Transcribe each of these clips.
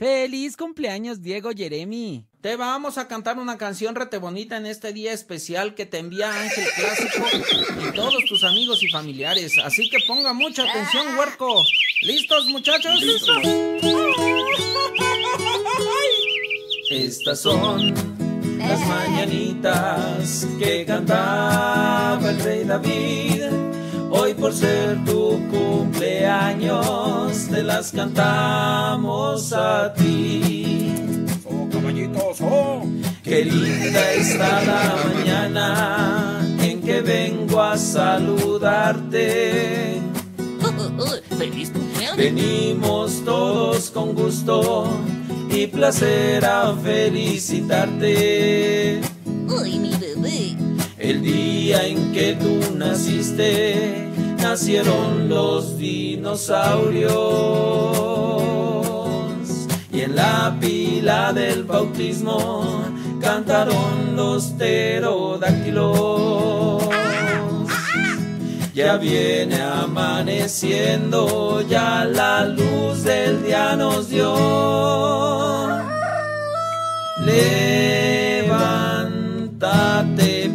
¡Feliz cumpleaños, Diego Jeremy! Te vamos a cantar una canción rete bonita en este día especial que te envía Ángel Clásico y todos tus amigos y familiares. Así que ponga mucha atención, huerco. ¿Listos, muchachos? ¿Listos? Estas son las mañanitas que cantaba el rey David. Hoy por ser tu cumpleaños te las cantamos a ti. Oh, caballitos, oh. Qué linda está la mañana en que vengo a saludarte. ¡Feliz cumpleaños! Venimos todos con gusto y placer a felicitarte. ¡Uy, mi bebé! El día en que tú naciste, nacieron los dinosaurios. La pila del bautismo cantaron los pterodáctilos. Ya viene amaneciendo, ya la luz del día nos dio. Levántate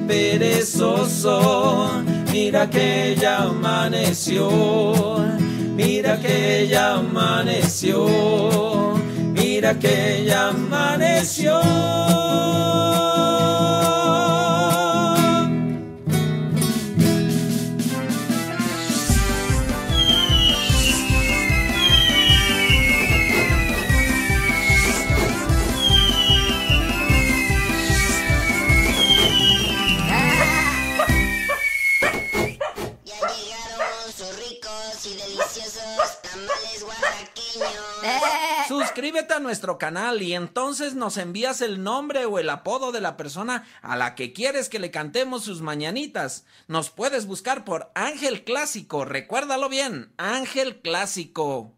perezoso, mira que ya amaneció, mira que ya amaneció, mira que ya amaneció. Tamales. Suscríbete a nuestro canal y entonces nos envías el nombre o el apodo de la persona a la que quieres que le cantemos sus mañanitas. Nos puedes buscar por Ángel Clásico, recuérdalo bien, Ángel Clásico.